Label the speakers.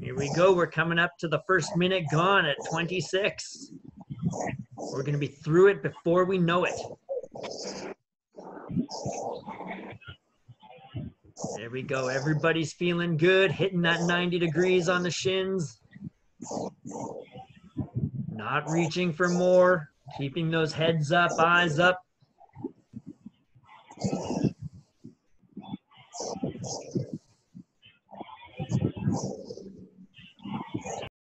Speaker 1: Here we go. We're coming up to the first minute gone at 26. We're going to be through it before we know it. There we go. Everybody's feeling good, hitting that 90 degrees on the shins. Not reaching for more, keeping those heads up, eyes up.